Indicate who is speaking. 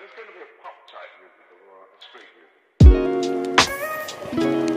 Speaker 1: this going to be a pop type music or a street music?